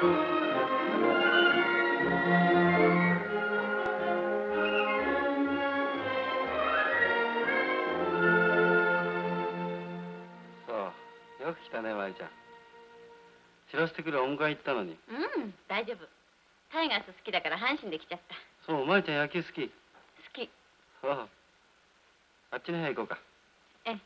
そう。よく来たね舞ちゃん。知らせてくれお迎え行ったのに。うん大丈夫。タイガース好きだから阪神で来ちゃった。そう舞ちゃん野球好き。好き。あああっちの部屋行こうか。ええ。